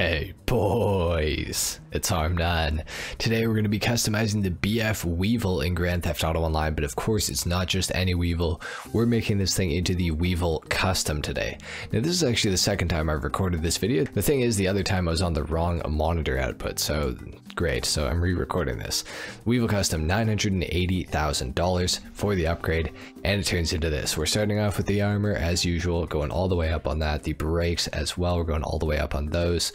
Hey boys, it's HarmNone. Today we're going to be customizing the BF Weevil in Grand Theft Auto Online, but of course it's not just any Weevil, we're making this thing into the Weevil Custom today. Now this is actually the second time I've recorded this video. The thing is the other time I was on the wrong monitor output, so great, so I'm re-recording this. Weevil Custom, $980,000 for the upgrade, and it turns into this. We're starting off with the armor as usual, going all the way up on that, the brakes as well, we're going all the way up on those.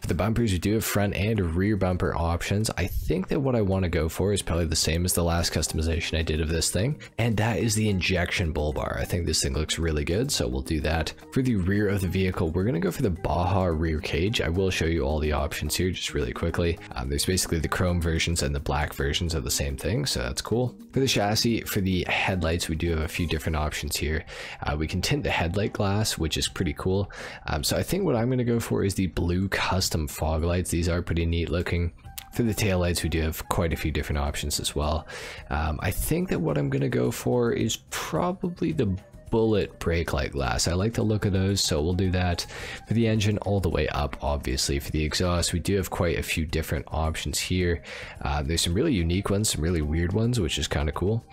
For the bumpers, we do have front and rear bumper options. I think that what I want to go for is probably the same as the last customization I did of this thing, and that is the injection bull bar. I think this thing looks really good, so we'll do that. For the rear of the vehicle, we're going to go for the Baja rear cage. I will show you all the options here just really quickly. Um, there's basically the chrome versions and the black versions of the same thing, so that's cool. For the chassis, for the headlights, we do have a few different options here. Uh, we can tint the headlight glass, which is pretty cool. Um, so I think what I'm going to go for is the blue custom custom fog lights. These are pretty neat looking. For the tail lights, we do have quite a few different options as well. Um, I think that what I'm going to go for is probably the bullet brake light glass. I like the look of those, so we'll do that. For the engine, all the way up, obviously. For the exhaust, we do have quite a few different options here. Uh, there's some really unique ones, some really weird ones, which is kind of cool.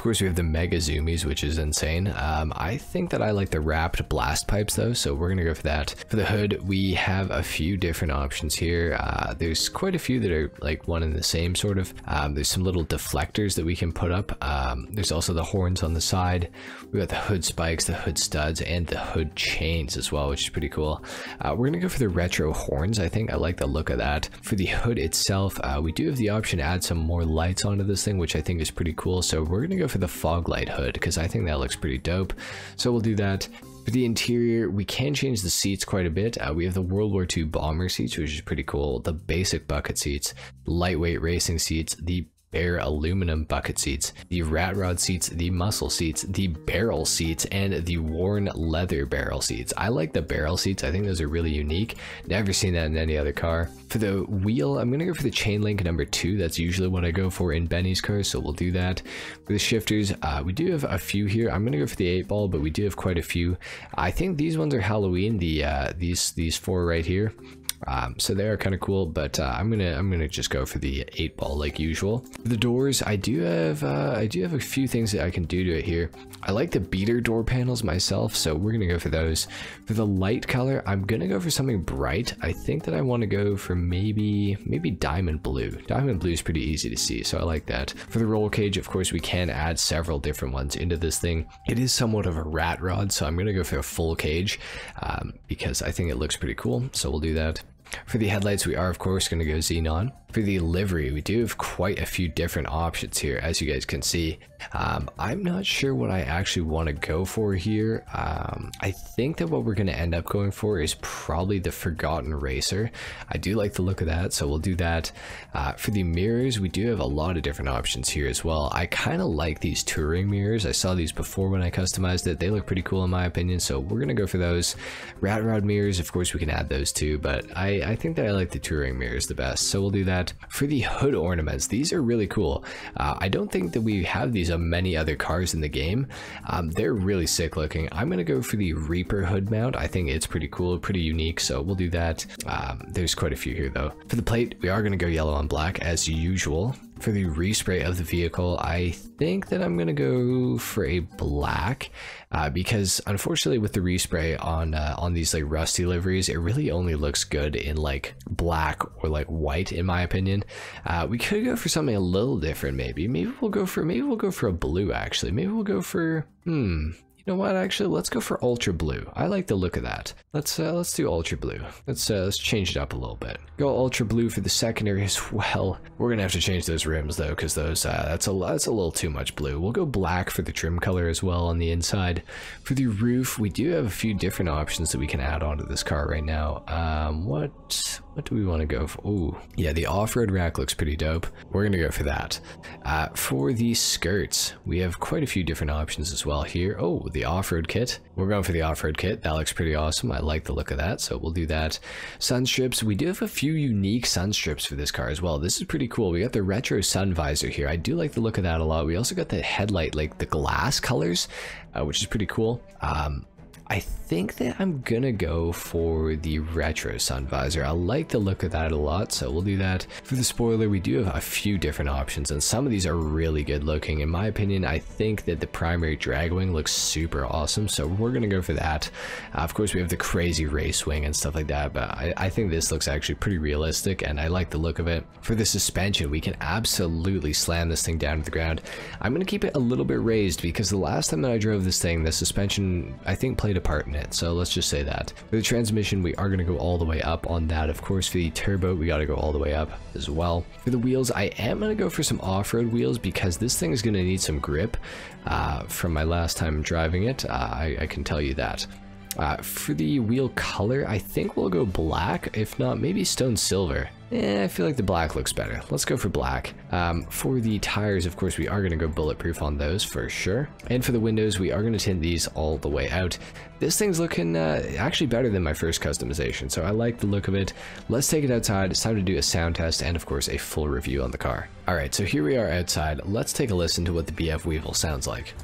Of course, we have the Mega Zoomies, which is insane. Um, I think that I like the wrapped blast pipes though, so we're gonna go for that. For the hood, we have a few different options here. Uh, there's quite a few that are like one and the same sort of. Um, there's some little deflectors that we can put up. Um, there's also the horns on the side. We got the hood spikes, the hood studs, and the hood chains as well, which is pretty cool. Uh, we're gonna go for the retro horns. I think I like the look of that. For the hood itself, uh, we do have the option to add some more lights onto this thing, which I think is pretty cool. So we're gonna go for the fog light hood because I think that looks pretty dope. So we'll do that. For the interior, we can change the seats quite a bit. Uh, we have the World War II bomber seats, which is pretty cool. The basic bucket seats, lightweight racing seats, the bare aluminum bucket seats, the rat rod seats, the muscle seats, the barrel seats, and the worn leather barrel seats. I like the barrel seats. I think those are really unique. Never seen that in any other car. For the wheel, I'm going to go for the chain link number two. That's usually what I go for in Benny's car, so we'll do that. For the shifters, uh, we do have a few here. I'm going to go for the eight ball, but we do have quite a few. I think these ones are Halloween, the uh, these these four right here. Um, so they are kind of cool, but uh, I'm gonna I'm gonna just go for the eight ball like usual. The doors, I do have uh, I do have a few things that I can do to it here. I like the beater door panels myself, so we're gonna go for those. For the light color, I'm gonna go for something bright. I think that I want to go for maybe maybe diamond blue. Diamond blue is pretty easy to see, so I like that. For the roll cage, of course, we can add several different ones into this thing. It is somewhat of a rat rod, so I'm gonna go for a full cage um, because I think it looks pretty cool. So we'll do that. For the headlights, we are of course going to go xenon. For the livery, we do have quite a few different options here, as you guys can see. Um, I'm not sure what I actually want to go for here. Um, I think that what we're going to end up going for is probably the Forgotten Racer. I do like the look of that, so we'll do that. Uh, for the mirrors, we do have a lot of different options here as well. I kind of like these touring mirrors. I saw these before when I customized it. They look pretty cool in my opinion, so we're going to go for those. Rat Rod mirrors, of course, we can add those too, but I, I think that I like the touring mirrors the best, so we'll do that. For the hood ornaments, these are really cool. Uh, I don't think that we have these on many other cars in the game. Um, they're really sick looking. I'm going to go for the Reaper hood mount. I think it's pretty cool, pretty unique, so we'll do that. Um, there's quite a few here though. For the plate, we are going to go yellow on black as usual. For the respray of the vehicle, I think that I'm going to go for a black uh, because unfortunately with the respray on uh, on these like rusty liveries, it really only looks good in like black or like white in my opinion. Uh, we could go for something a little different maybe. Maybe we'll go for maybe we'll go for a blue actually. Maybe we'll go for hmm you know what? Actually, let's go for ultra blue. I like the look of that. Let's uh, let's do ultra blue. Let's uh, let's change it up a little bit. Go ultra blue for the secondary as well. We're gonna have to change those rims though, because those uh, that's a that's a little too much blue. We'll go black for the trim color as well on the inside. For the roof, we do have a few different options that we can add onto this car right now. Um, what what do we want to go for? Oh, yeah, the off-road rack looks pretty dope. We're to go for that. Uh, for the skirts, we have quite a few different options as well here. Oh, the off-road kit. We're going for the off-road kit. That looks pretty awesome. I like the look of that, so we'll do that. Sun strips. We do have a few unique sun strips for this car as well. This is pretty cool. We got the retro sun visor here. I do like the look of that a lot. We also got the headlight, like the glass colors, uh, which is pretty cool. Um, I think that I'm gonna go for the retro sun visor. I like the look of that a lot, so we'll do that. For the spoiler, we do have a few different options, and some of these are really good looking. In my opinion, I think that the primary drag wing looks super awesome, so we're gonna go for that. Uh, of course, we have the crazy race wing and stuff like that, but I, I think this looks actually pretty realistic, and I like the look of it. For the suspension, we can absolutely slam this thing down to the ground. I'm gonna keep it a little bit raised because the last time that I drove this thing, the suspension, I think, played a part in it. So let's just say that. For the transmission, we are going to go all the way up on that. Of course, for the turbo, we got to go all the way up as well. For the wheels, I am going to go for some off-road wheels because this thing is going to need some grip. Uh, from my last time driving it, uh, I, I can tell you that. Uh, for the wheel color, I think we'll go black, if not maybe stone silver. Eh, I feel like the black looks better. Let's go for black. Um, for the tires, of course, we are going to go bulletproof on those for sure. And for the windows, we are going to tint these all the way out. This thing's looking uh, actually better than my first customization, so I like the look of it. Let's take it outside. It's time to do a sound test and, of course, a full review on the car. All right, so here we are outside. Let's take a listen to what the BF Weevil sounds like.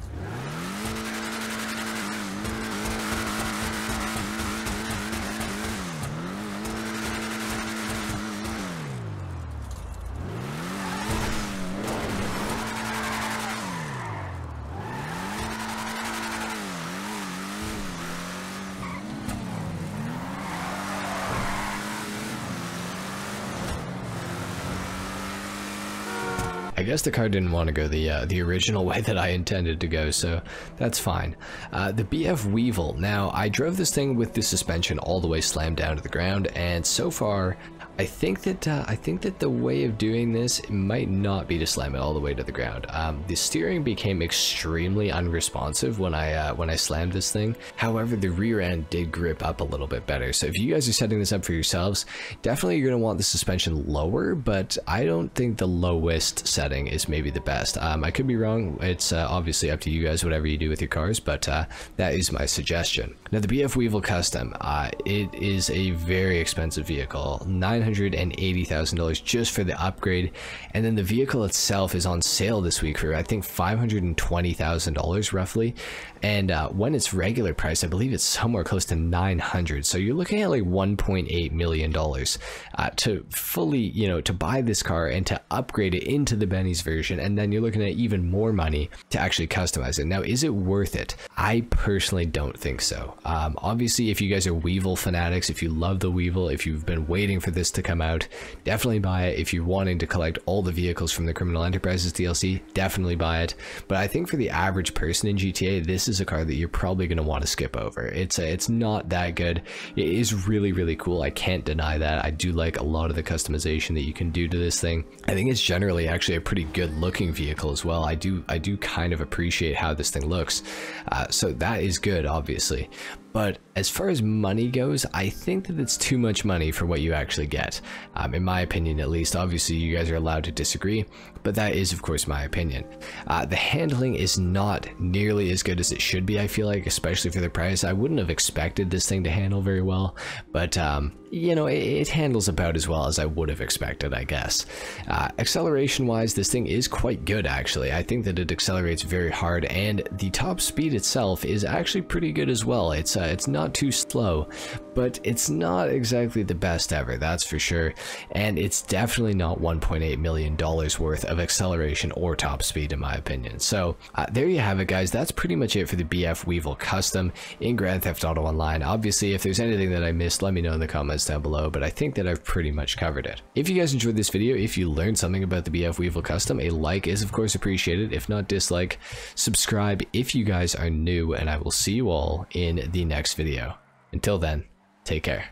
Guess the car didn't want to go the uh, the original way that I intended to go, so that's fine. Uh, the BF Weevil. Now, I drove this thing with the suspension all the way slammed down to the ground, and so far, I think that uh, I think that the way of doing this might not be to slam it all the way to the ground. Um, the steering became extremely unresponsive when I uh, when I slammed this thing. However, the rear end did grip up a little bit better. So if you guys are setting this up for yourselves, definitely you're gonna want the suspension lower. But I don't think the lowest setting is maybe the best. Um, I could be wrong. It's uh, obviously up to you guys, whatever you do with your cars. But uh, that is my suggestion. Now the BF Weevil Custom, uh, it is a very expensive vehicle. $980,000 just for the upgrade. And then the vehicle itself is on sale this week for I think $520,000 roughly. And uh, when it's regular price, I believe it's somewhere close to 900. So you're looking at like 1.8 million dollars uh, to fully, you know, to buy this car and to upgrade it into the Benny's version. And then you're looking at even more money to actually customize it. Now, is it worth it? I personally don't think so. Um, obviously, if you guys are Weevil fanatics, if you love the Weevil, if you've been waiting for this to come out, definitely buy it. If you're wanting to collect all the vehicles from the Criminal Enterprises DLC, definitely buy it. But I think for the average person in GTA, this is a car that you're probably going to want to skip over. It's a, it's not that good. It is really, really cool. I can't deny that. I do like a lot of the customization that you can do to this thing. I think it's generally actually a pretty good looking vehicle as well. I do, I do kind of appreciate how this thing looks. Uh, so that is good, obviously. But as far as money goes, I think that it's too much money for what you actually get. Um, in my opinion, at least. Obviously, you guys are allowed to disagree, but that is, of course, my opinion. Uh, the handling is not nearly as good as it should be, I feel like, especially for the price. I wouldn't have expected this thing to handle very well, but, um, you know, it, it, handles about as well as I would have expected, I guess. Uh, Acceleration-wise, this thing is quite good, actually. I think that it accelerates very hard, and the top speed itself is actually pretty good as well. It's uh, it's not too slow, but it's not exactly the best ever, that's for sure. And it's definitely not $1.8 million worth of acceleration or top speed, in my opinion. So uh, there you have it, guys. That's pretty much it for the BF Weevil Custom in Grand Theft Auto Online. Obviously, if there's anything that I missed, let me know in the comments down below, but I think that I've pretty much covered it. If you guys enjoyed this video, if you learned something about the BF Weevil Custom, a like is of course appreciated. If not, dislike. Subscribe if you guys are new, and I will see you all in the next video. Until then, take care.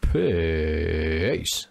Peace.